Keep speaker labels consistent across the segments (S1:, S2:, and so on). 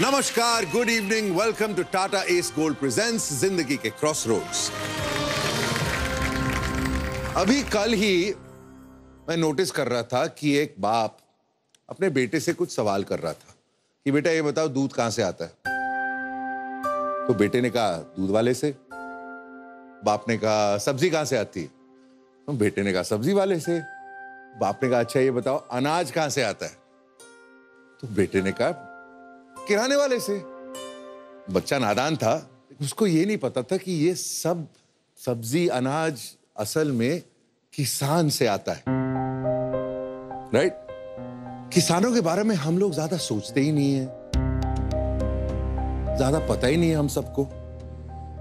S1: नमस्कार good evening welcome to Tata S gold presents ज़िंदगी के क्रॉस रोड्स अभी कल ही मैं नोटिस कर रहा था कि एक बाप अपने बेटे से कुछ सवाल कर रहा था कि बेटा ये बताओ दूध कहाँ से आता है? तो बेटे ने कहा, दूध वाले से? बाप ने कहा, सब्ज़ी कहाँ से आती? है तो बेटे ने कहा, सब्ज़ी वाले से? बाप ने कहा अच्छा ये बताओ, अनाज कहाँ से आता है? तो बेटे ने कहा, किराने वाले से। बच्चा नादान था उसको ये नहीं पता था कि ये सब सब्ज़ी, अनाज असल में किसान से आता है। Right right? किसानों के बारे में हम लोग ज़्यादा सोचते ही नहीं है। ज़्यादा पता ही नहीं है हम सबको।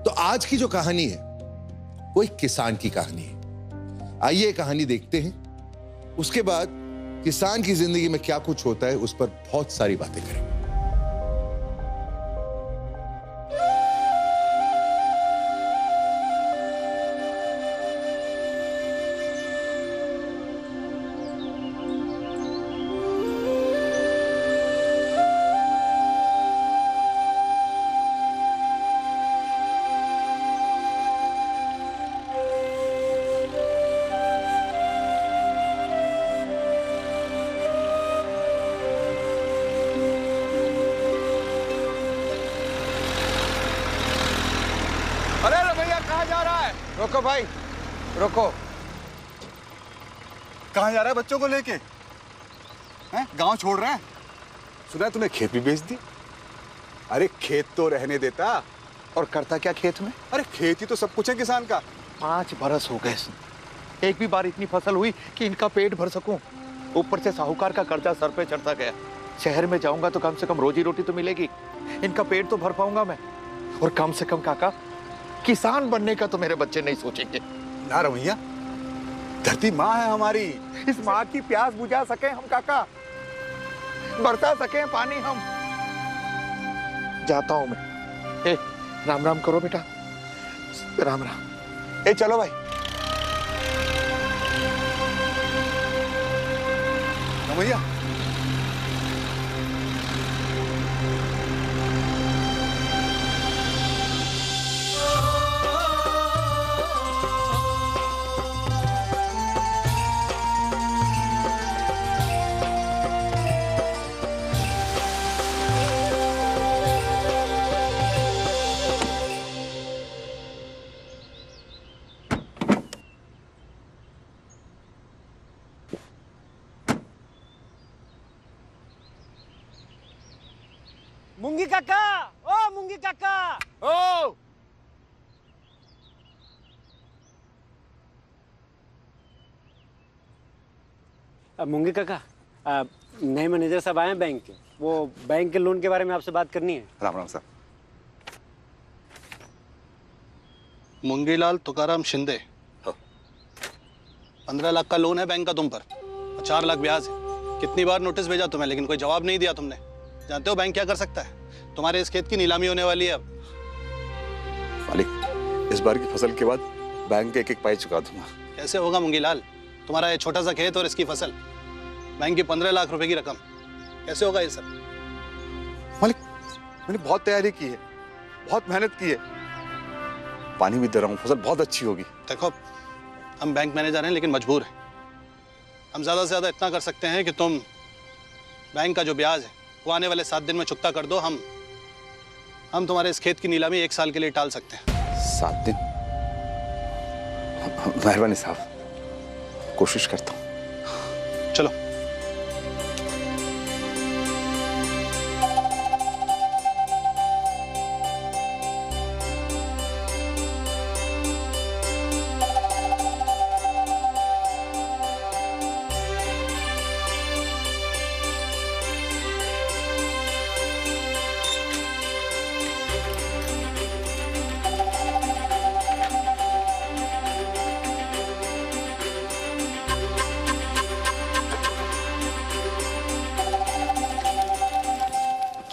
S1: तो आज की जो कहानी है, वो एक किसान की कहानी है। आइए कहानी देखते हैं। उसके बाद किसान की ज़िंदगी में क्या कुछ होता है, उस पर बहुत सारी बातें करेंगे।
S2: भाई। रोको।
S3: कहाँ जा रहा है बच्चों को लेके? हैं? गाँव छोड़ रहे हैं? सुना है तूने खेत भी बेच दी? अरे खेत तो रहने देता।
S2: और करता क्या खेत में?
S3: अरे खेत ही तो सब कुछ है किसान का।
S2: पाँच बरस हो गए एक भी बार इतनी फ़सल हुई कि इनका पेट भर सकूँ। ऊपर से साहूकार का कर्जा सर पे चढ़ता गया। शहर में जाऊँगा तो कम से कम रोजी रोटी तो मिलेगी। इनका पेट तो भर पाऊँगा मैं। और कम से कम काका किसान बनने का तो मेरे बच्चे नहीं सोचेंगे।
S3: ना रवैया धरती माँ है हमारी।
S2: इस माँ की प्यास बुझा सके हम काका। बरसा सके पानी हम। जाता हूँ मैं। ए, राम राम करो बेटा। राम राम।
S3: ए चलो भाई। रवैया
S4: मुंगी काका नए मैनेजर साहब आए हैं बैंक के। वो बैंक के लोन के बारे में आपसे बात करनी है।
S3: राम राम साहब
S5: मुंगीलाल तुकाराम शिंदे। पंद्रह लाख का लोन है बैंक का तुम पर और चार लाख ब्याज है। कितनी बार नोटिस भेजा तुम्हें लेकिन कोई जवाब नहीं दिया तुमने। जानते हो बैंक क्या कर सकता है? तुम्हारे इस खेत की नीलामी होने वाली है अब।
S3: मालिक इस बार की फ़सल के बाद बैंक के एक एक पाई चुका दूँगा।
S5: कैसे होगा मुंगीलाल? तुम्हारा ये छोटा सा खेत और इसकी फ़सल। बैंक की पंद्रह लाख रुपए की रकम। कैसे होगा ये सब?
S3: मालिक मैंने बहुत तैयारी की है बहुत मेहनत की है। पानी भी दे रहा हूँ फ़सल बहुत अच्छी होगी।
S5: देखो हम बैंक मैनेजर हैं लेकिन मजबूर हैं। हम ज़्यादा से ज़्यादा इतना कर सकते हैं कि तुम बैंक का जो ब्याज है वो आने वाले सात दिन में चुकता कर दो। हम हम तुम्हारे इस खेत की नीलामी एक साल के लिए टाल सकते हैं।
S3: सात दिन? मेहरबानी साहब कोशिश करता हूँ।
S5: चलो।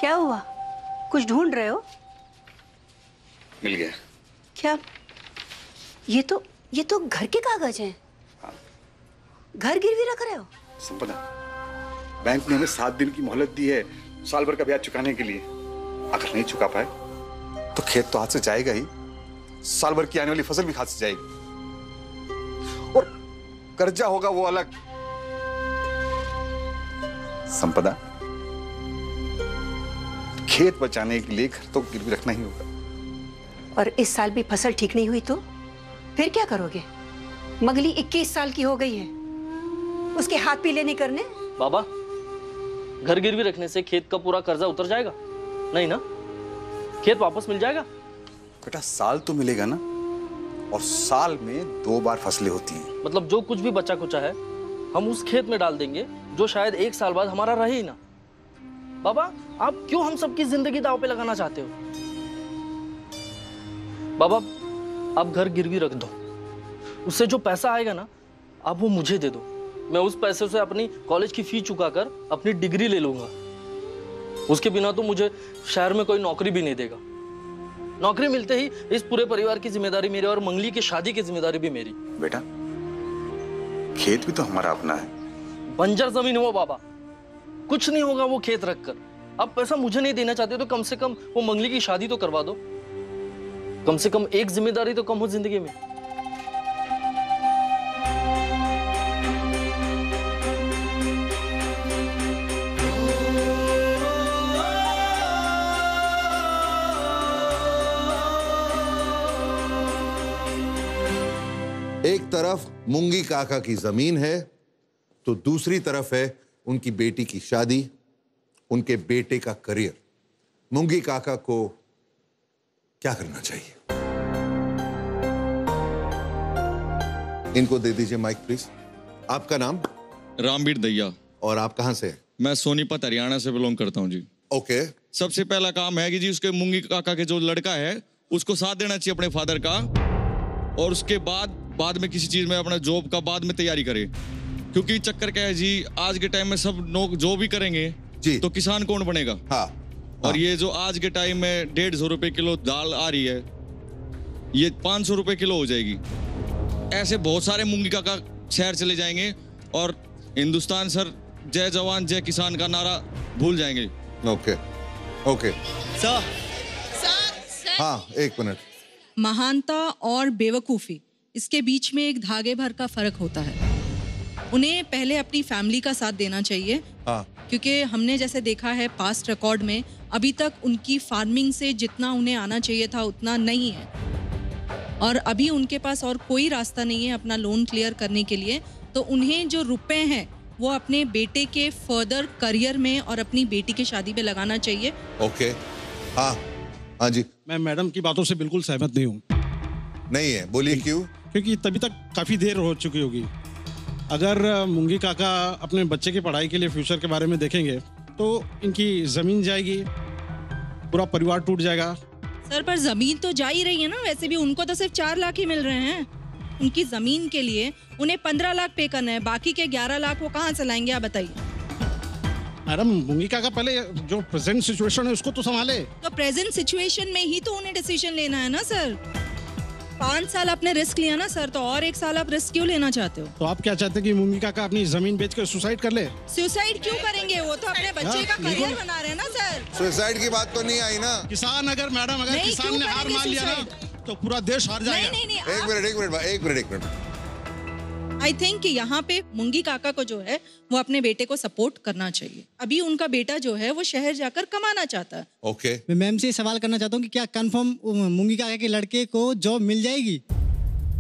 S6: क्या हुआ? कुछ ढूंढ रहे हो?
S3: मिल गया।
S6: क्या? ये तो ये तो घर के कागज़ हैं। घर गिरवी रख रहे हो?
S3: संपदा बैंक ने हमें सात दिन की मोहलत दी है साल भर का ब्याज चुकाने के लिए। अगर नहीं चुका पाए तो खेत तो हाथ से जाएगा ही। साल भर की आने वाली फ़सल भी हाथ से जाएगी। और कर्जा होगा वो अलग। संपदा खेत बचाने के लिए घर तो गिरवी रखना ही होगा।
S6: और इस साल भी फ़सल ठीक नहीं हुई तो फिर क्या करोगे? मगली 21 साल की हो गई है। उसके हाथ पीले नहीं करने?
S7: बाबा घर गिरवी रखने से खेत का पूरा कर्जा उतर जाएगा नहीं ना? खेत वापस मिल जाएगा?
S3: बेटा साल तो मिलेगा ना? और साल में दो बार फ़सलें होती हैं।
S7: मतलब जो कुछ भी बचा कुचा है हम उस खेत में डाल देंगे जो शायद एक साल बाद हमारा रहे ही ना। बाबा आप क्यों हम सबकी ज़िंदगी दाव पे लगाना चाहते हो? बाबा आप घर गिरवी रख दो। उससे जो पैसा आएगा ना आप वो मुझे दे दो। मैं उस पैसे से अपनी कॉलेज की फ़ी चुका कर अपनी डिग्री ले लूँगा। उसके बिना तो मुझे शहर में कोई नौकरी भी नहीं देगा। नौकरी मिलते ही इस पूरे परिवार की ज़िम्मेदारी मेरी और मंगली की शादी की ज़िम्मेदारी भी मेरी।
S3: बेटा खेत भी तो हमारा अपना है।
S7: बंजर ज़मीन हो बाबा। कुछ नहीं होगा वो खेत रखकर। अब पैसा मुझे नहीं देना चाहते तो कम से कम वो मंगली की शादी तो करवा दो। कम से कम एक ज़िम्मेदारी तो कम हो ज़िंदगी में।
S1: एक तरफ़ मुंगी काका की ज़मीन है तो दूसरी तरफ़ है उनकी बेटी की शादी उनके बेटे का करियर। मुंगी काका को क्या करना चाहिए? इनको दे दीजिए माइक प्लीज़ आपका नाम?
S8: रामबीर दैया
S1: और आप कहाँ से हैं?
S8: मैं सोनीपत हरियाणा से बिलोंग करता हूँ जी।
S1: Okay okay.
S8: सबसे पहला काम है कि जी उसके मुंगी काका के जो लड़का है उसको साथ देना चाहिए अपने फादर का और उसके बाद बाद में किसी चीज़ में अपना जॉब का बाद में तैयारी करे। क्योंकि चक्कर क्या है जी आज के टाइम में सब लोग जो भी करेंगे
S1: जी।
S8: तो किसान कौन बनेगा?
S1: हाँ।
S8: और ये जो आज के टाइम में डेढ़ सौ रुपए किलो दाल आ रही है ये पाँच सौ रुपए किलो हो जाएगी। ऐसे बहुत सारे मुंगी का शहर चले जाएँगे और हिंदुस्तान सर जय जवान जय किसान का नारा भूल जाएँगे।
S1: Okay okay. सर हाँ एक मिनट।
S9: महानता और बेवकूफ़ी इसके बीच में एक धागे भर का फ़र्क होता है। उन्हें पहले अपनी फैमिली का साथ देना चाहिए।
S1: हाँ।
S9: क्योंकि हमने जैसे देखा है पास्ट रिकॉर्ड में अभी तक उनकी फ़ार्मिंग से जितना उन्हें आना चाहिए था उतना नहीं है। और अभी उनके पास और कोई रास्ता नहीं है अपना लोन क्लियर करने के लिए तो उन्हें जो रुपए हैं वो अपने बेटे के फर्दर करियर में और अपनी बेटी की शादी में लगाना चाहिए।
S1: ओके हाँ। हाँ जी।
S10: मैं मैडम की बातों से बिल्कुल सहमत नहीं हूँ।
S1: नहीं है। बोलिए क्यों?
S10: क्योंकि तभी तक काफ़ी देर हो चुकी होगी। अगर मुंगी काका अपने बच्चे की पढ़ाई के लिए फ्यूचर के बारे में देखेंगे तो इनकी ज़मीन जाएगी पूरा परिवार टूट जाएगा।
S9: सर पर ज़मीन तो जा ही रही है ना वैसे भी उनको तो सिर्फ़ चार लाख ही मिल रहे हैं। उनकी ज़मीन के लिए उन्हें पंद्रह लाख पे करना है बाकी के ग्यारह लाख वो कहाँ से लाएँगे आप बताइए।
S10: मैडम मुंगी काका पहले जो प्रेजेंट सिचुएशन है उसको तो संभाले।
S9: तो प्रेजेंट सिचुएशन में ही तो उन्हें डिसीज़न लेना है ना सर? पाँच साल आपने रिस्क लिया ना सर तो और एक साल आप रिस्क क्यों लेना चाहते हो?
S10: तो आप क्या चाहते हैं कि मुंगी काका अपनी ज़मीन बेच कर सुसाइड कर ले?
S9: सुसाइड क्यों करेंगे? वो तो अपने बच्चे का
S10: हाँ,
S9: करियर बना रहे हैं ना सर
S1: सुसाइड की बात तो नहीं आई ना।
S10: किसान अगर मैडम अगर किसान ने हार
S9: मार
S10: मान लिया ना तो पूरा देश हार जाएगा।
S9: नहीं नहीं
S1: एक मिनट एक मिनट एक मिनट एक मिनट।
S9: आई थिंक कि यहाँ पे मुंगी काका को जो है वो अपने बेटे को सपोर्ट करना चाहिए। अभी उनका बेटा जो है वो शहर जाकर कमाना चाहता है।
S1: Okay okay.
S11: मैं मैम से सवाल करना चाहता हूँ कि क्या कंफर्म मुंगी काका के लड़के को जॉब मिल जाएगी?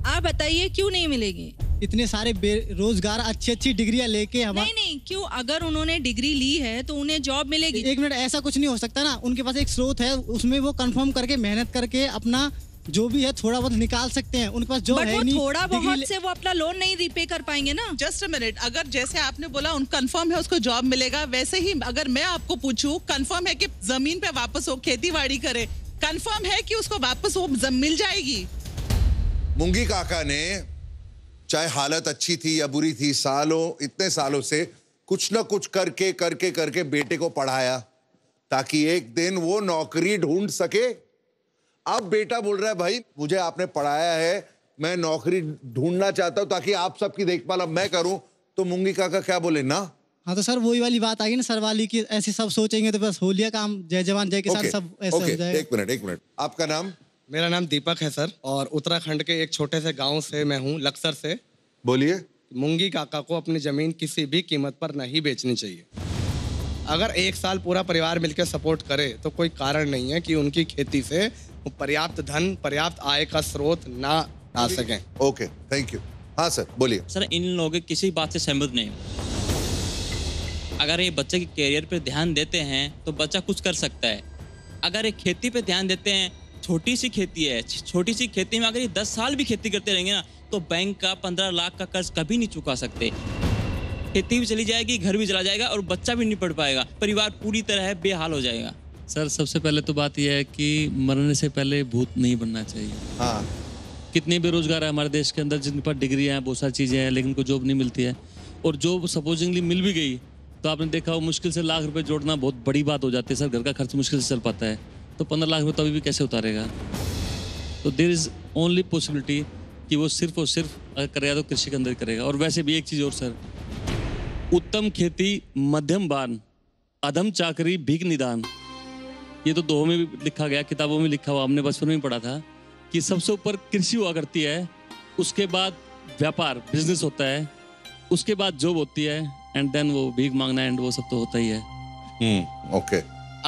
S9: आप बताइए क्यों नहीं मिलेगी?
S11: इतने सारे बेरोजगार अच्छी अच्छी डिग्रियाँ लेके
S9: हम
S11: नहीं
S9: नहीं क्यों? अगर उन्होंने डिग्री ली है तो उन्हें जॉब मिलेगी।
S11: एक मिनट ऐसा कुछ नहीं हो सकता ना। उनके पास एक स्रोत है उसमें वो कंफर्म करके मेहनत करके अपना जो भी है थोड़ा बहुत निकाल सकते हैं। उनके पास जॉब
S9: बट
S11: है
S9: वो
S11: नहीं
S9: थोड़ा बहुत से वो अपना लोन नहीं रिपे कर पाएँगे ना?
S12: जस्ट मिनट अगर जैसे आपने बोला उन कंफर्म है उसको जॉब मिलेगा वैसे ही अगर मैं आपको पूछूँ कंफर्म है कि ज़मीन पे वापस वो खेती बाड़ी करे कंफर्म है कि उसको वापस वो मिल जाएगी?
S1: मुंगी काका ने चाहे हालत अच्छी थी या बुरी थी सालों इतने सालों से कुछ ना कुछ करके करके करके बेटे को पढ़ाया ताकि एक दिन वो नौकरी ढूंढ सके अब बेटा बोल रहा है भाई मुझे आपने पढ़ाया है मैं नौकरी ढूंढना चाहता हूँ ताकि आप सबकी देखभाल अब मैं करूँ। तो मुंगी काका क्या बोले ना?
S11: हाँ तो सर वही वाली बात आ गई ना सर वाली की ऐसे सब सोचेंगे तो बस हो लिया काम। जय जवान जय किसान सब ऐसे हो जाएगा।
S1: एक मिनट एक मिनट। आपका नाम?
S13: मेरा नाम दीपक है सर और उत्तराखंड के एक छोटे से गाँव से मैं हूँ लक्सर से।
S1: बोलिए।
S13: मुंगी काका को अपनी ज़मीन किसी भी कीमत पर नहीं बेचनी चाहिए। अगर एक साल पूरा परिवार मिलकर सपोर्ट करे तो कोई कारण नहीं है कि उनकी खेती से पर्याप्त धन पर्याप्त आय का स्रोत ना ला सकें।
S1: ओके थैंक यू हाँ सर बोलिए।
S14: सर इन लोगों की किसी बात से सहमत नहीं अगर ये बच्चे के कैरियर पर ध्यान देते हैं तो बच्चा कुछ कर सकता है। अगर ये खेती पे ध्यान देते हैं छोटी सी खेती है छोटी सी खेती में अगर ये दस साल भी खेती करते रहेंगे ना तो बैंक का पंद्रह लाख का कर्ज कभी नहीं चुका सकते। खेती भी चली जाएगी घर भी चला जाएगा और बच्चा भी नहीं पढ़ पाएगा। परिवार पूरी तरह बेहाल हो जाएगा।
S15: सर सबसे पहले तो बात यह है कि मरने से पहले भूत नहीं बनना चाहिए।
S1: हाँ।
S15: कितने बेरोजगार है हमारे देश के अंदर जिनके पास डिग्री हैं बहुत सारी चीज़ें हैं लेकिन कोई जॉब नहीं मिलती है। और जॉब सपोजिंगली मिल भी गई तो आपने देखा हो मुश्किल से लाख रुपए जोड़ना बहुत बड़ी बात हो जाती है सर घर का खर्च मुश्किल से चल पाता है। तो पंद्रह लाख रुपये तो अभी भी कैसे उतारेगा? तो देर इज़ ओनली पॉसिबिलिटी कि वो सिर्फ़ और सिर्फ़ अगर करेगा तो कृषि के अंदर करेगा। और वैसे भी एक चीज़ और सर उत्तम खेती मध्यम बान अधम चाकरी भीख निदान। ये तो दोहों में भी लिखा गया किताबों में लिखा हुआ हमने बचपन में पढ़ा था कि सबसे ऊपर कृषि हुआ करती है उसके बाद व्यापार बिज़नेस होता है उसके बाद जॉब होती है एंड देन वो भीख मांगना एंड वो सब तो होता ही है।
S1: हम्म ओके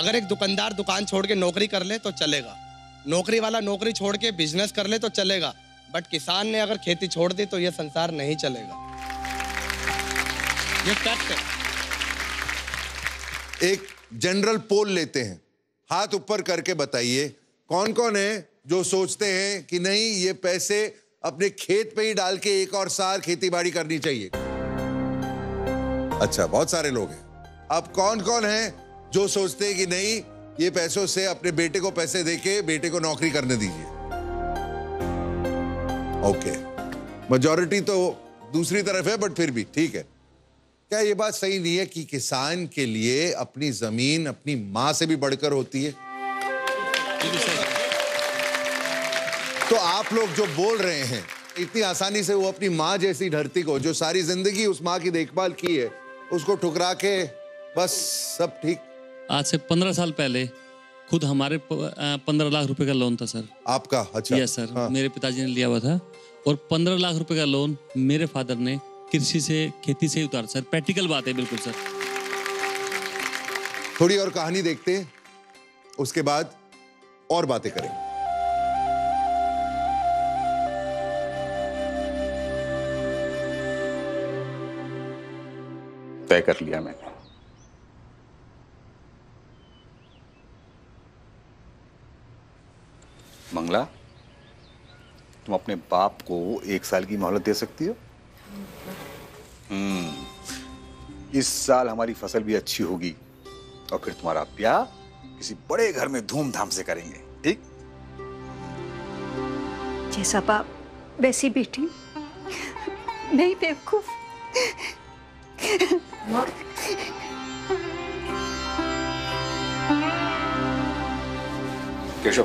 S13: अगर एक दुकानदार दुकान छोड़ के नौकरी कर ले तो चलेगा। नौकरी वाला नौकरी छोड़ के बिज़नेस कर ले तो चलेगा। बट किसान ने अगर खेती छोड़ दी तो यह संसार नहीं चलेगा। ये फैक्ट है
S1: एक जनरल पोल लेते हैं। हाथ ऊपर करके बताइए कौन कौन है जो सोचते हैं कि नहीं, ये पैसे अपने खेत पे ही डाल के एक और साल खेती बाड़ी करनी चाहिए? अच्छा बहुत सारे लोग हैं। अब कौन कौन है जो सोचते हैं कि नहीं, ये पैसों से अपने बेटे को पैसे देके बेटे को नौकरी करने दीजिए? ओके। मेजोरिटी तो दूसरी तरफ़ है बट फिर भी, ठीक है। क्या ये बात सही नहीं है कि किसान के लिए अपनी ज़मीन अपनी माँ से भी बढ़कर होती है? तो आप लोग जो बोल रहे हैं इतनी आसानी से वो अपनी माँ जैसी धरती को जो सारी ज़िंदगी उस माँ की देखभाल की है उसको ठुकरा के बस सब ठीक।
S15: आज से पंद्रह साल पहले खुद हमारे पंद्रह लाख रुपए का लोन था सर।
S1: आपका? अच्छा।
S15: यस सर हाँ। मेरे पिताजी ने लिया हुआ था। और पंद्रह लाख रुपए का लोन मेरे फादर ने कृषि से खेती से ही उतारा सर। प्रैक्टिकल बात है बिल्कुल सर।
S1: थोड़ी और कहानी देखते हैं उसके बाद और बातें करेंगे।
S3: तय कर लिया मैंने। मंगला तुम अपने बाप को एक साल की मोहलत दे सकती हो? इस साल हमारी फ़सल भी अच्छी होगी। और फिर तुम्हारा ब्याह किसी बड़े घर में धूमधाम से करेंगे। ठीक?
S6: जैसा बाप वैसी बेटी। नहीं बेवकूफ़।
S3: केशव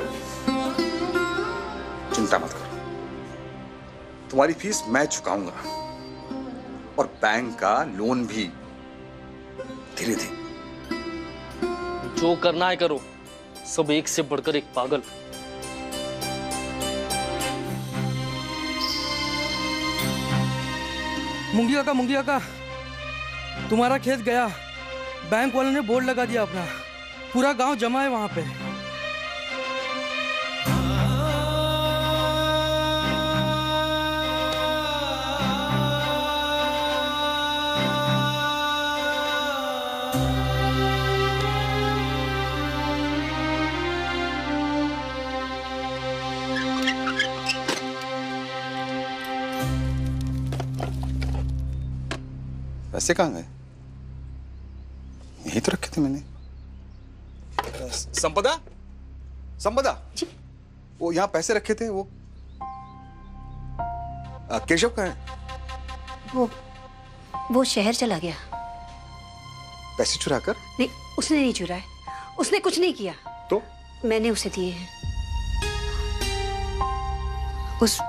S3: चिंता मत करो। तुम्हारी फ़ीस मैं चुकाऊँगा। और बैंक का लोन भी। धीरे धीरे।
S7: जो करना है करो। सब एक से बढ़कर एक पागल।
S16: मुंगिया का मुंगिया का। तुम्हारा खेत गया। बैंक वालों ने बोर्ड लगा दिया अपना। पूरा गाँव जमा है वहाँ पे।
S3: पैसे कहाँ गए? यही तो रखे थे मैंने। संपदा? संपदा? वो यहाँ पैसे रखे थे वो आ, केशव कहाँ है?
S6: वो वो शहर चला गया।
S3: पैसे चुरा कर
S6: नहीं उसने नहीं चुराए। उसने कुछ नहीं किया।
S3: तो?
S6: मैंने उसे दिए हैं। उस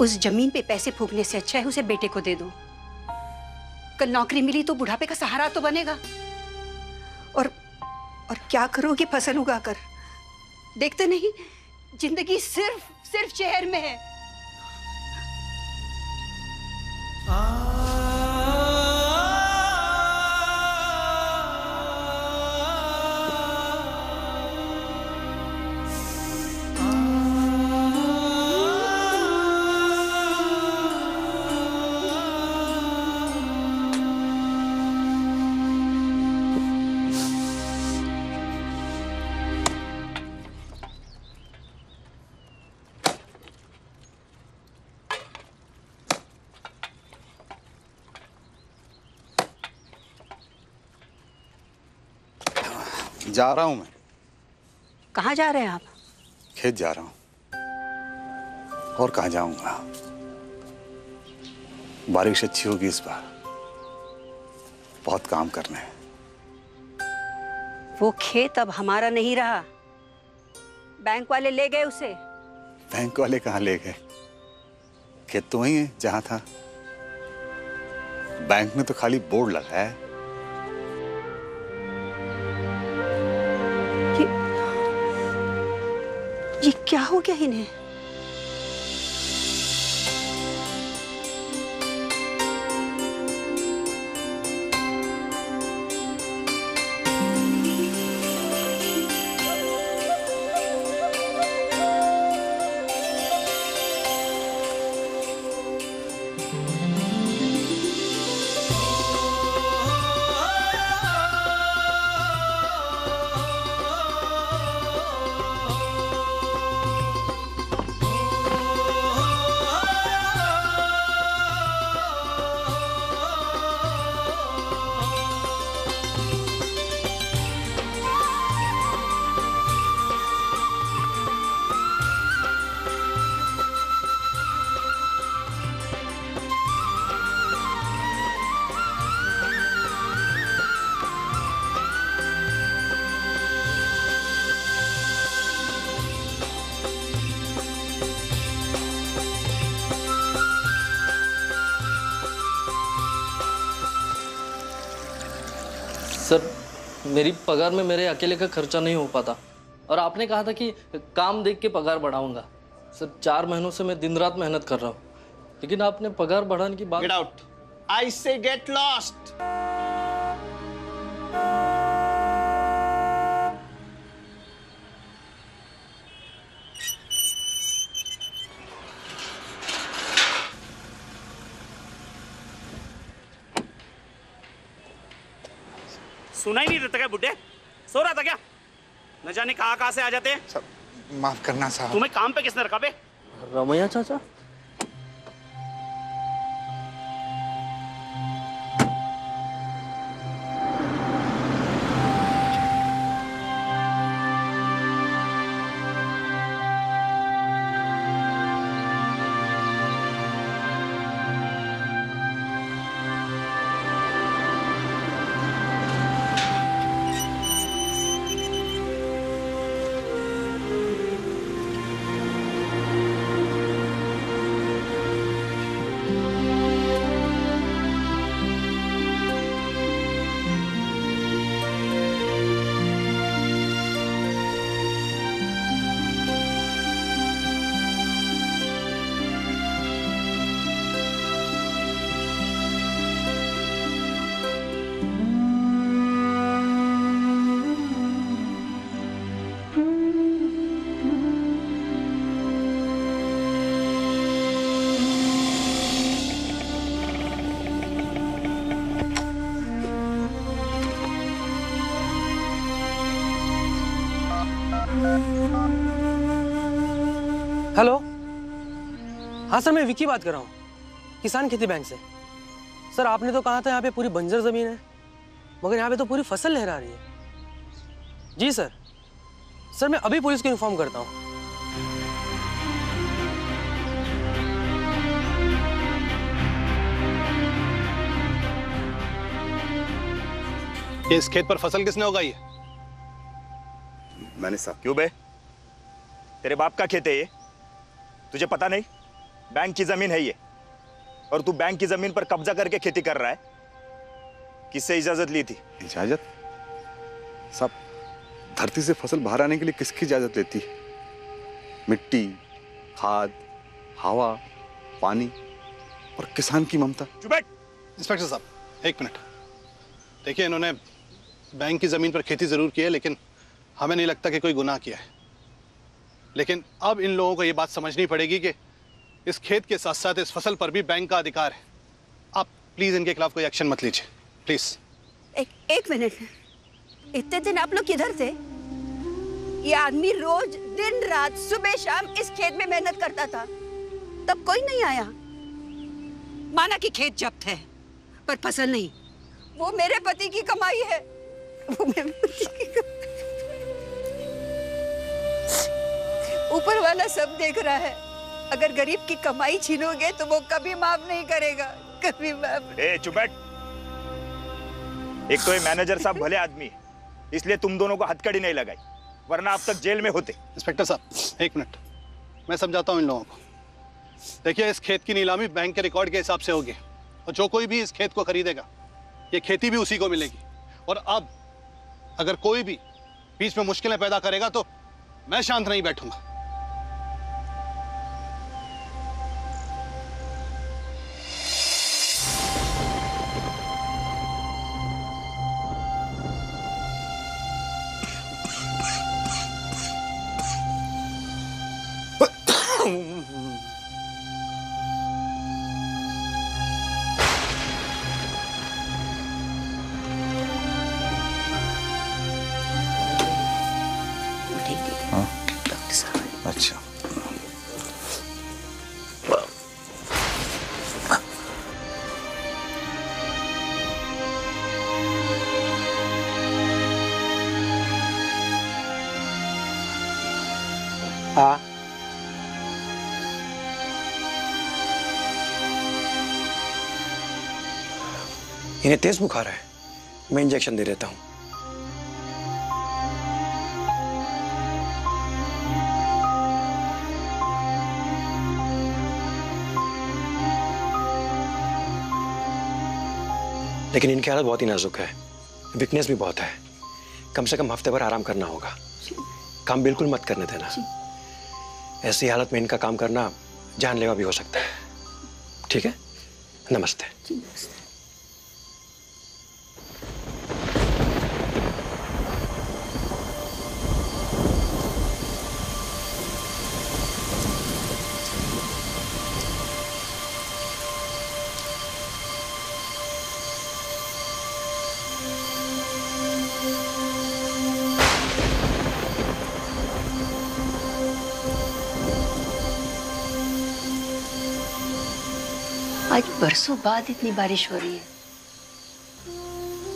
S6: उस ज़मीन पे पैसे फूकने से अच्छा है उसे बेटे को दे दो। कल नौकरी मिली तो बुढ़ापे का सहारा तो बनेगा। और और क्या करोगे फ़सल उगा कर देखते नहीं, ज़िंदगी सिर्फ़ सिर्फ़ शहर में है।
S3: जा रहा हूँ मैं।
S6: कहाँ जा रहे हैं आप?
S3: खेत जा रहा हूँ। और कहाँ जाऊँगा? बारिश अच्छी होगी इस बार। बहुत काम करने हैं।
S6: वो खेत अब हमारा नहीं रहा। बैंक वाले ले गए उसे।
S3: बैंक वाले कहाँ ले गए? खेत तो वही है जहाँ था। बैंक में तो खाली बोर्ड लगा है।
S6: ये क्या हो गया इन्हें?
S7: मेरी पगार में मेरे अकेले का खर्चा नहीं हो पाता। और आपने कहा था कि काम देख के पगार बढ़ाऊँगा। सर, चार महीनों से मैं दिन रात मेहनत कर रहा हूँ। लेकिन आपने पगार बढ़ाने की बात
S5: आई से गेट लॉस्ट
S17: सुना ही नहीं देता क्या बुढ़े? सो रहा था क्या? न जाने कहा कहाँ से आ जाते हैं।
S3: माफ़ करना साहब।
S17: तुम्हें काम पे किसने रखा पे
S7: रमैया चाचा?
S16: हाँ सर मैं विकी बात कर रहा हूँ। किसान खेती बैंक से। सर आपने तो कहा था यहाँ पे पूरी बंजर ज़मीन है मगर यहाँ पे तो पूरी फ़सल लहरा रही है। जी सर। सर मैं अभी पुलिस को इन्फॉर्म करता हूँ।
S5: इस खेत पर फ़सल किसने उगाई है?
S3: मैंने साहब
S17: क्यों बे? तेरे बाप का खेत है ये।
S18: तुझे पता नहीं? बैंक की ज़मीन है ये। और तू बैंक की ज़मीन पर कब्जा करके खेती कर रहा है। किससे इजाज़त ली थी?
S3: इजाज़त? सब धरती से फ़सल बाहर आने के लिए किसकी इजाज़त लेती? है मिट्टी खाद हवा पानी और किसान की ममता।
S5: इंस्पेक्टर साहब एक मिनट। देखिए इन्होंने बैंक की ज़मीन पर खेती ज़रूर की है लेकिन हमें नहीं लगता कि कोई गुनाह किया है। लेकिन अब इन लोगों को ये बात समझनी पड़ेगी कि इस खेत के साथ साथ इस फ़सल पर भी बैंक का अधिकार है। आप प्लीज़ इनके खिलाफ कोई एक्शन मत लीजिए। प्लीज़
S6: एक एक मिनट इतने दिन आप लोग किधर थे? ये आदमी रोज दिन रात सुबह शाम इस खेत में मेहनत करता था। तब कोई नहीं आया। माना कि खेत जब्त है पर फ़सल नहीं। वो मेरे पति की कमाई है। वो मेरे पति की ऊपर वाला सब देख रहा है। अगर गरीब की कमाई छीनोगे तो वो कभी माफ़ नहीं करेगा। कभी माफ़
S18: ए चुप बैठ एक तो ये मैनेजर साहब भले आदमी है इसलिए तुम दोनों को हथकड़ी नहीं लगाई वरना अब तक जेल में होते।
S5: इंस्पेक्टर साहब एक मिनट। मैं समझाता हूँ इन लोगों को। देखिए इस खेत की नीलामी बैंक के रिकॉर्ड के हिसाब से होगी और जो कोई भी इस खेत को खरीदेगा ये खेती भी उसी को मिलेगी। और अब अगर कोई भी बीच में मुश्किलें पैदा करेगा तो मैं शांत नहीं बैठूँगा।
S19: इन्हें तेज बुखार है। मैं इंजेक्शन दे देता हूँ। लेकिन इनकी हालत बहुत ही नाजुक है। वीकनेस भी बहुत है। कम से कम हफ़्ते भर आराम करना होगा। काम बिल्कुल मत करने देना। ऐसी हालत में इनका काम करना जानलेवा भी हो सकता है। ठीक है? नमस्ते।
S6: आज बरसों बाद इतनी बारिश हो रही है।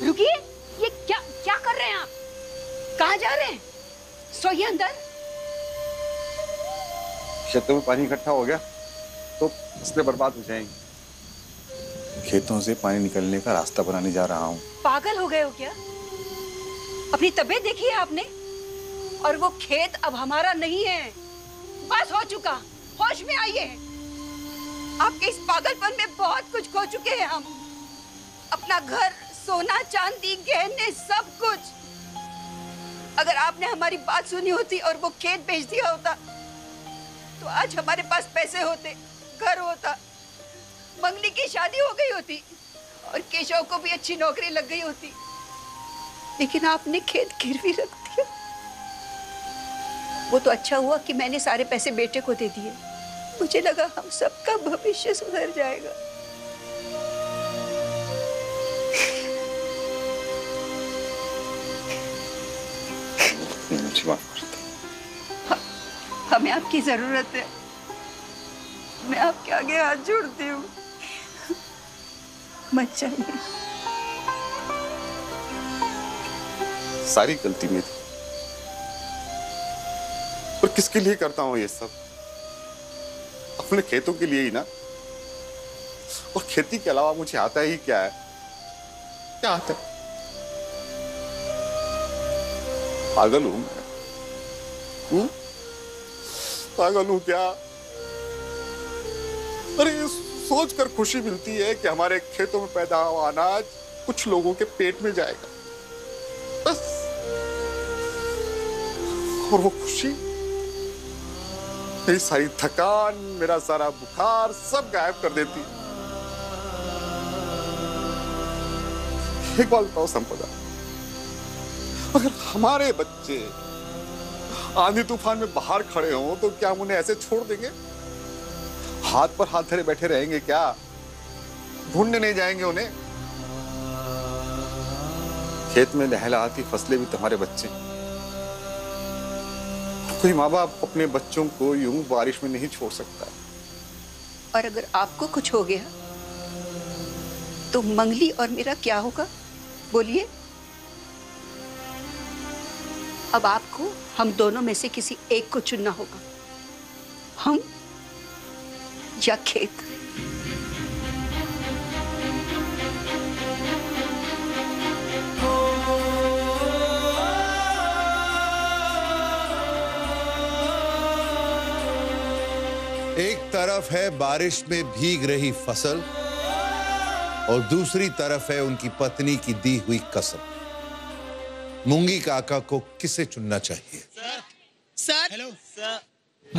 S6: रुकिए ये क्या क्या कर रहे हैं आप? कहा जा रहे हैं? सोइए अंदर।
S3: खेतों में पानी इकट्ठा हो गया तो फ़सलें बर्बाद हो जाएँगी। खेतों से पानी निकलने का रास्ता बनाने जा रहा हूँ।
S6: पागल हो गए हो क्या? अपनी तबीयत देखी है आपने? और वो खेत अब हमारा नहीं है। बस हो चुका। होश में आइए। आपके इस पागलपन में बहुत कुछ खो चुके हैं हम। अपना घर, सोना, चांदी, गहने, सब कुछ। अगर आपने हमारी बात सुनी होती और वो खेत बेच दिया होता तो आज हमारे पास पैसे होते, घर होता। मंगली की शादी हो गई होती और केशव को भी अच्छी नौकरी लग गई होती। लेकिन आपने खेत गिरवी रख दिया। वो तो अच्छा हुआ कि मैंने सारे पैसे बेटे को दे दिए। मुझे लगा हम सबका भविष्य सुधर जाएगा।
S3: मुझे माफ़ कर
S6: हमें आपकी ज़रूरत है। मैं आपके आगे हाथ जोड़ती हूँ। मत जाइए।
S3: सारी गलती मेरी। और किसके लिए करता हूँ ये सब? अपने खेतों के लिए ही ना। और खेती के अलावा मुझे आता ही क्या है? क्या आता है? पागल हूँ मैं। हूँ? पागल हूँ क्या? अरे सोच कर खुशी मिलती है कि हमारे खेतों में पैदा हुआ अनाज कुछ लोगों के पेट में जाएगा। बस। और वो खुशी मेरी सारी थकान, मेरा सारा बुखार सब गायब कर देती। एक बात बताओ संपदा। अगर हमारे बच्चे आंधी तूफ़ान में बाहर खड़े हों तो क्या हम उन्हें ऐसे छोड़ देंगे? हाथ पर हाथ धरे बैठे रहेंगे क्या? ढूँढने नहीं जाएँगे उन्हें। खेत में नहलाती फ़सलें भी तुम्हारे बच्चे। कोई माँ बाप अपने बच्चों को यूँ बारिश में नहीं छोड़ सकता
S6: और अगर आपको कुछ हो गया तो मंगली और मेरा क्या होगा? बोलिए। अब आपको हम दोनों में से किसी एक को चुनना होगा। हम या खेत।
S1: तरफ़ है बारिश में भीग रही फ़सल और दूसरी तरफ़ है उनकी पत्नी की दी हुई कसम। मूँगी काका को किसे चुनना चाहिए?
S12: सर।
S20: हेलो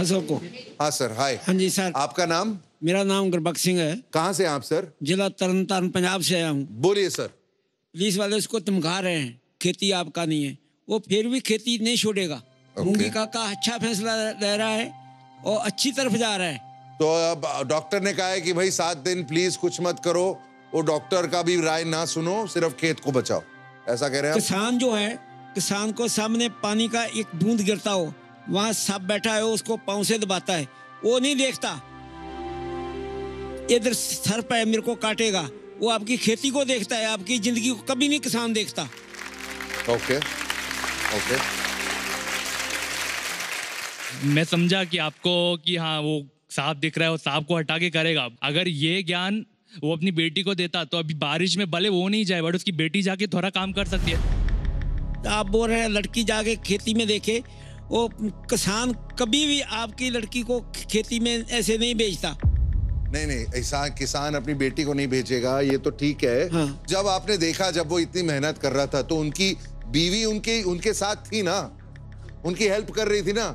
S20: सर को।
S1: हाँ सर हाय।
S20: हाँ जी सर।
S1: आपका नाम?
S20: मेरा नाम गुरबख्श सिंह है।
S1: कहाँ से आप सर?
S20: जिला तरन तारण पंजाब से आया हूँ।
S1: बोलिए सर।
S20: पुलिस वाले उसको धमका रहे हैं। खेती आपका नहीं है। वो फिर भी खेती नहीं छोड़ेगा। मूँगी काका अच्छा फैसला ले रहा है और अच्छी तरफ़ जा रहा है।
S1: तो अब डॉक्टर ने कहा है कि भाई सात दिन प्लीज़ कुछ मत करो। वो डॉक्टर का भी राय ना सुनो सिर्फ़ खेत को बचाओ। ऐसा कह रहे हैं
S20: किसान जो है किसान को सामने पानी का एक बूंद गिरता हो वहाँ सांप बैठा है उसको पाँव से दबाता है। वो नहीं देखता। इधर सर पे मेरे को काटेगा। वो आपकी खेती को देखता है आपकी ज़िंदगी को कभी नहीं किसान देखता।
S1: Okay okay.
S21: मैं समझा कि आपको कि हाँ वो सांप दिख रहा है वो सांप को हटा के करेगा। अगर ये ज्ञान वो अपनी बेटी को देता तो अभी बारिश में भले वो नहीं जाए बट उसकी बेटी जाके थोड़ा काम कर सकती है।
S20: आप बोल रहे हैं लड़की जाके खेती में देखे वो किसान कभी भी आपकी लड़की को खेती में ऐसे नहीं बेचता
S1: नहीं नहीं ऐसा किसान अपनी बेटी को नहीं भेजेगा ये तो ठीक है।
S20: हाँ।
S1: जब आपने देखा जब वो इतनी मेहनत कर रहा था तो उनकी बीवी उनके उनके साथ थी ना? उनकी हेल्प कर रही थी ना?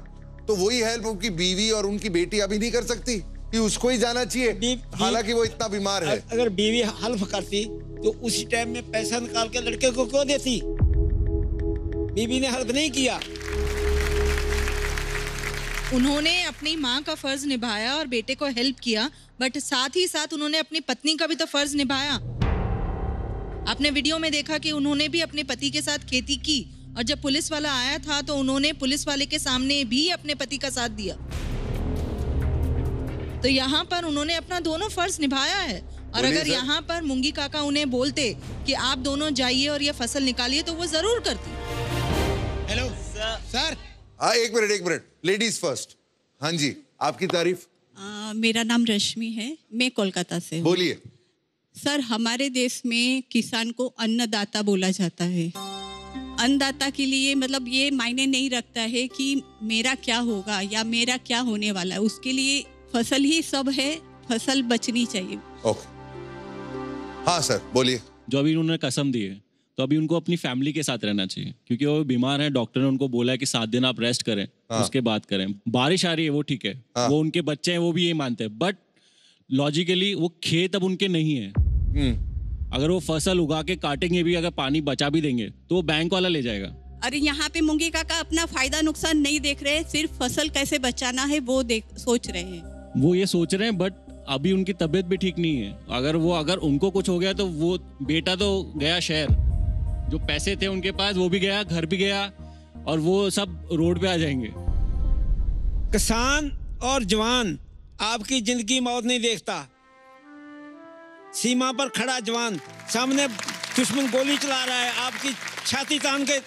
S1: तो वही हेल्प उनकी बीवी और उनकी बेटी अभी नहीं कर सकती कि उसको ही जाना चाहिए। हालाँकि वो इतना बीमार है।
S20: अगर बीवी हल्फ करती तो उसी टाइम में पैसा निकाल के लड़के को क्यों देती? बीवी ने हल्फ नहीं किया।
S9: उन्होंने अपनी माँ का फ़र्ज़ निभाया और बेटे को हेल्प किया बट साथ ही साथ उन्होंने अपनी पत्नी का भी तो फ़र्ज़ निभाया। आपने वीडियो में देखा कि उन्होंने भी अपने पति के साथ खेती की और जब पुलिस वाला आया था तो उन्होंने पुलिस वाले के सामने भी अपने पति का साथ दिया। तो यहाँ पर उन्होंने अपना दोनों फ़र्ज़ निभाया है। और अगर यहाँ पर मुंगी काका उन्हें बोलते कि आप दोनों जाइए और ये फ़सल निकालिए तो वो ज़रूर करती।
S1: हेलो सर हाँ एक मिनट एक मिनट। लेडीज़ फ़र्स्ट हाँ जी आपकी तारीफ़?
S22: आ, मेरा नाम रश्मि है। मैं कोलकाता से
S1: बोलिए।
S22: सर हमारे देश में किसान को अन्नदाता बोला जाता है। अन्नदाता के लिए मतलब ये मायने नहीं रखता है कि मेरा क्या होगा या मेरा क्या होने वाला है। उसके लिए फ़सल ही सब है फ़सल बचनी चाहिए।
S1: ओके हाँ सर बोलिए।
S15: जो अभी उन्होंने कसम दी है तो अभी उनको अपनी फैमिली के साथ रहना चाहिए क्योंकि वो बीमार है डॉक्टर ने उनको बोला है कि सात दिन आप रेस्ट करें
S1: हाँ।
S15: उसके बाद करें। बारिश आ रही है वो ठीक है।
S1: हाँ।
S15: वो उनके बच्चे हैं वो भी ये मानते हैं। बट लॉजिकली वो खेत अब उनके नहीं है।
S1: हम्म।
S15: अगर वो फ़सल उगा के काटेंगे भी अगर पानी बचा भी देंगे तो वो बैंक वाला ले जाएगा।
S22: अरे यहाँ पे मुंगी काका अपना फ़ायदा नुकसान नहीं देख रहे सिर्फ़ फ़सल कैसे बचाना है वो देख सोच रहे हैं।
S15: वो ये सोच रहे हैं बट अभी उनकी तबीयत भी ठीक नहीं है। अगर वो अगर उनको कुछ हो गया तो वो बेटा तो गया शहर। जो पैसे थे उनके पास वो भी गया घर भी गया और वो सब रोड पे आ जाएँगे।
S20: किसान और जवान आपकी ज़िंदगी मौत नहीं देखता। सीमा पर खड़ा जवान सामने दुश्मन गोली चला रहा है आपकी छाती तान के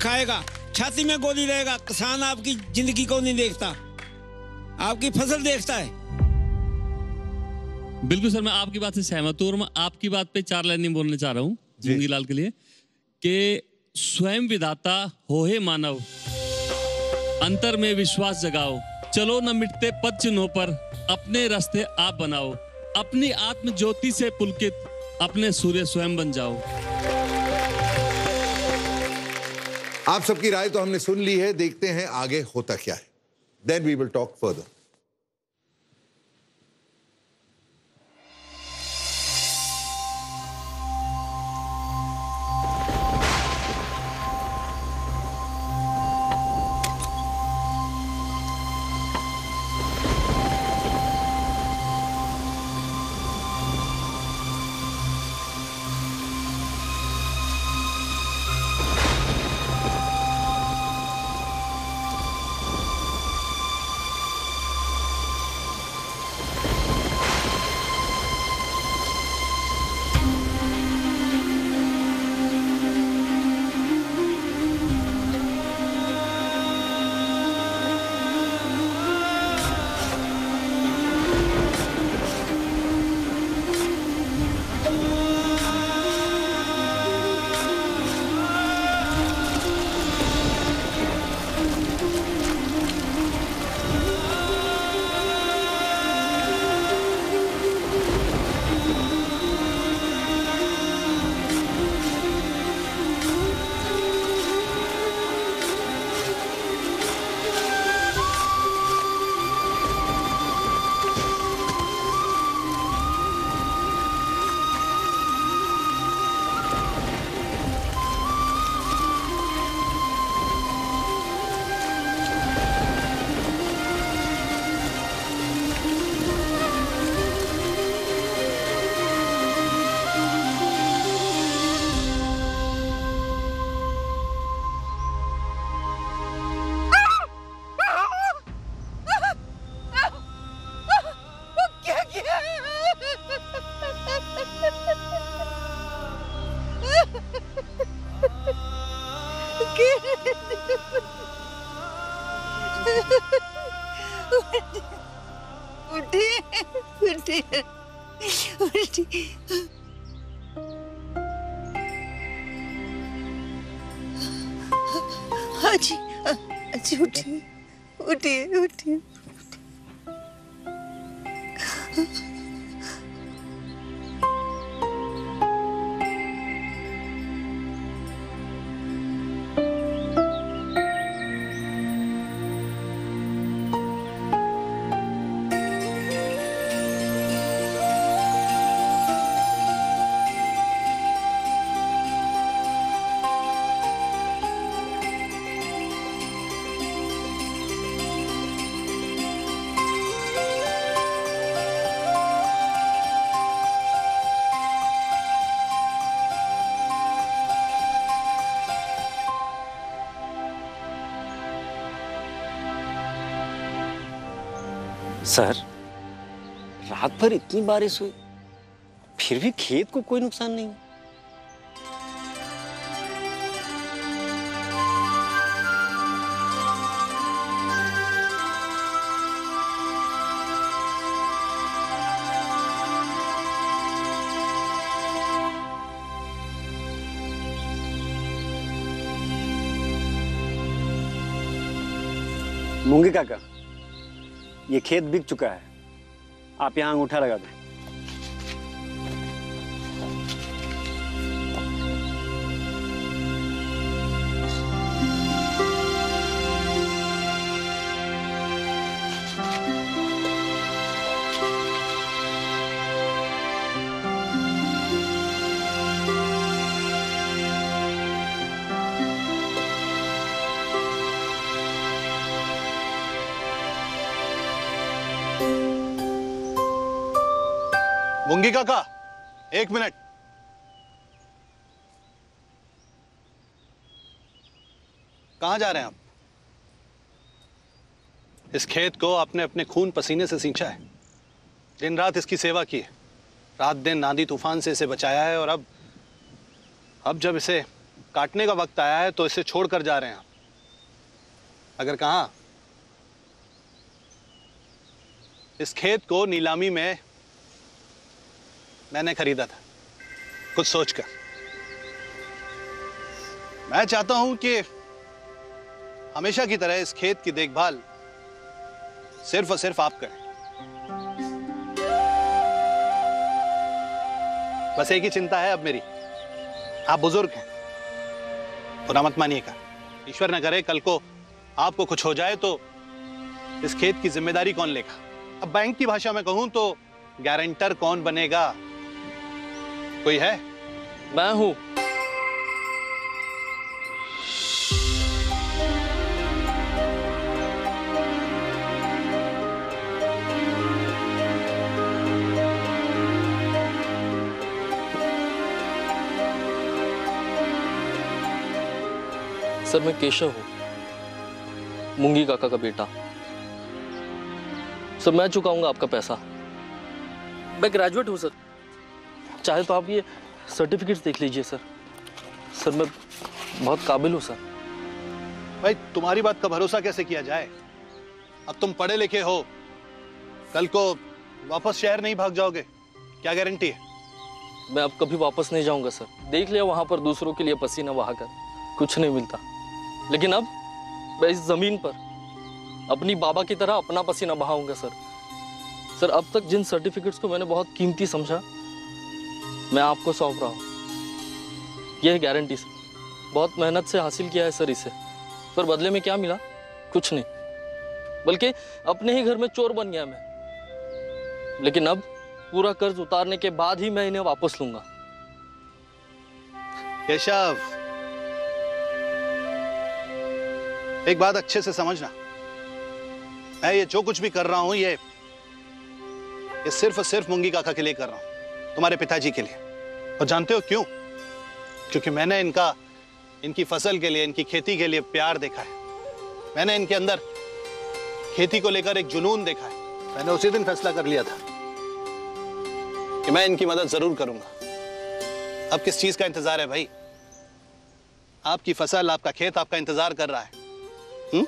S20: खाएगा छाती में गोली रहेगा किसान आपकी ज़िंदगी को नहीं देखता आपकी फ़सल देखता है।
S15: बिल्कुल सर मैं आपकी बात से सहमत हूँ और मैं आपकी बात पे चार लाइन बोलने चाह रहा हूँ मूंगीलाल के लिए कि स्वयं विदाता हो हे मानव अंतर में विश्वास जगाओ चलो न मिटते पद चिन्हों पर अपने रास्ते आप बनाओ। अपनी आत्म ज्योति से पुलकित अपने सूर्य स्वयं बन जाओ।
S6: आप सबकी राय तो हमने सुन ली है, देखते हैं आगे होता क्या है। Then we will talk further
S4: sir रात भर इतनी बारिश हुई फिर भी खेत को कोई नुकसान नहीं मूँगे ये खेत बिक चुका है। आप यहाँ अंगूठा लगा दें।
S5: मुंगी काका, एक मिनट। कहाँ जा रहे हैं आप? इस खेत को आपने अपने खून पसीने से सींचा है। दिन रात इसकी सेवा की है। रात दिन आंधी तूफ़ान से इसे बचाया है और अब अब जब इसे काटने का वक्त आया है तो इसे छोड़कर जा रहे हैं आप। अगर कहा? इस खेत को नीलामी में मैंने खरीदा था। कुछ सोचकर। मैं चाहता हूँ कि हमेशा की तरह इस खेत की देखभाल सिर्फ़ और सिर्फ़ आप करें। बस एक ही चिंता है अब मेरी। आप बुज़ुर्ग हैं बुरा मत मानिएगा ईश्वर न करे, कल को आपको कुछ हो जाए तो इस खेत की ज़िम्मेदारी कौन लेगा? अब बैंक की भाषा में कहूँ तो गारंटर कौन बनेगा? कोई है?
S7: मैं हूँ। सर, मैं केशव हूँ। मुंगी काका का बेटा। सर, मैं चुकाऊँगा आपका पैसा। मैं ग्रेजुएट हूँ, सर। चाहे तो आप ये सर्टिफिकेट्स देख लीजिए सर सर मैं बहुत काबिल हूँ सर
S5: भाई तुम्हारी बात का भरोसा कैसे किया जाए? अब तुम पढ़े लिखे हो। कल को वापस शहर नहीं भाग जाओगे। क्या गारंटी है?
S7: मैं अब कभी वापस नहीं जाऊँगा सर देख लिया वहाँ पर दूसरों के लिए पसीना बहाकर कुछ नहीं मिलता। लेकिन अब मैं इस ज़मीन पर अपनी बाबा की तरह अपना पसीना बहाऊँगा सर सर अब तक जिन सर्टिफिकेट्स को मैंने बहुत कीमती समझा मैं आपको सौंप रहा हूँ। यह गारंटी सर बहुत मेहनत से हासिल किया है सर इसे। पर बदले में क्या मिला? कुछ नहीं। बल्कि अपने ही घर में चोर बन गया मैं। लेकिन अब पूरा कर्ज उतारने के बाद ही मैं इन्हें वापस लूँगा।
S5: केशव। एक बात अच्छे से समझना। मैं ये जो कुछ भी कर रहा हूँ, ये ये सिर्फ़ और सिर्फ़ मुंगी काका के लिए कर रहा हूँ। तुम्हारे पिताजी के लिए। और जानते हो क्यों? क्योंकि मैंने इनका, इनकी फ़सल के लिए, इनकी खेती के लिए प्यार देखा है। मैंने इनके अंदर खेती को लेकर एक जुनून देखा है। मैंने उसी दिन फैसला कर लिया था कि मैं इनकी मदद ज़रूर करूँगा। अब किस चीज़ का इंतज़ार है भाई? आपकी फ़सल, आपका खेत आपका इंतज़ार कर रहा है। हुँ?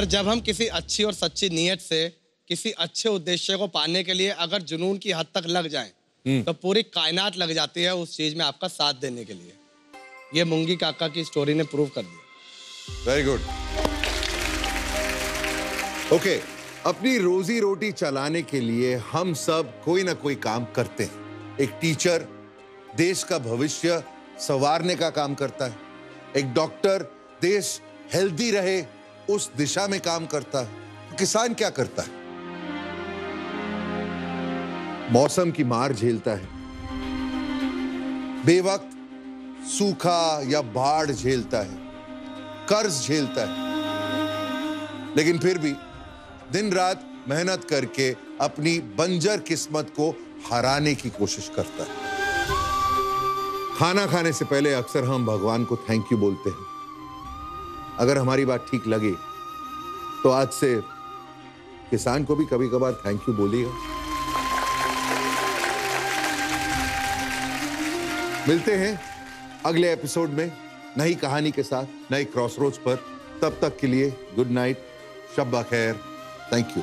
S13: सर जब हम किसी अच्छी और सच्ची नीयत से किसी अच्छे उद्देश्य को पाने के लिए अगर जुनून की हद तक लग जाएँ तो पूरी कायनात लग जाती है उस चीज़ में आपका साथ देने के लिए। ये मुंगी काका की स्टोरी ने प्रूव कर दिया।
S1: वेरी गुड ओके अपनी रोजी रोटी चलाने के लिए हम सब कोई ना कोई काम करते हैं। एक टीचर देश का भविष्य संवारने का काम करता है। एक डॉक्टर देश हेल्दी रहे उस दिशा में काम करता है। किसान क्या करता है? मौसम की मार झेलता है। बेवक्त सूखा या बाढ़ झेलता है। कर्ज झेलता है। लेकिन फिर भी दिन रात मेहनत करके अपनी बंजर किस्मत को हराने की कोशिश करता है। खाना खाने से पहले अक्सर हम भगवान को थैंक यू बोलते हैं। अगर हमारी बात ठीक लगे तो आज से किसान को भी कभी कभार थैंक यू बोलिएगा। मिलते हैं अगले एपिसोड में नई कहानी के साथ नए क्रॉसरोड्स पर। तब तक के लिए गुड नाइट शब्बा खैर thank you